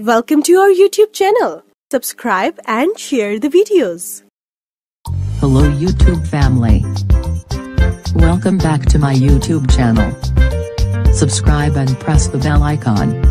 Welcome to our YouTube channel. Subscribe and share the videos. Hello YouTube family. Welcome back to my YouTube channel. Subscribe and press the bell icon.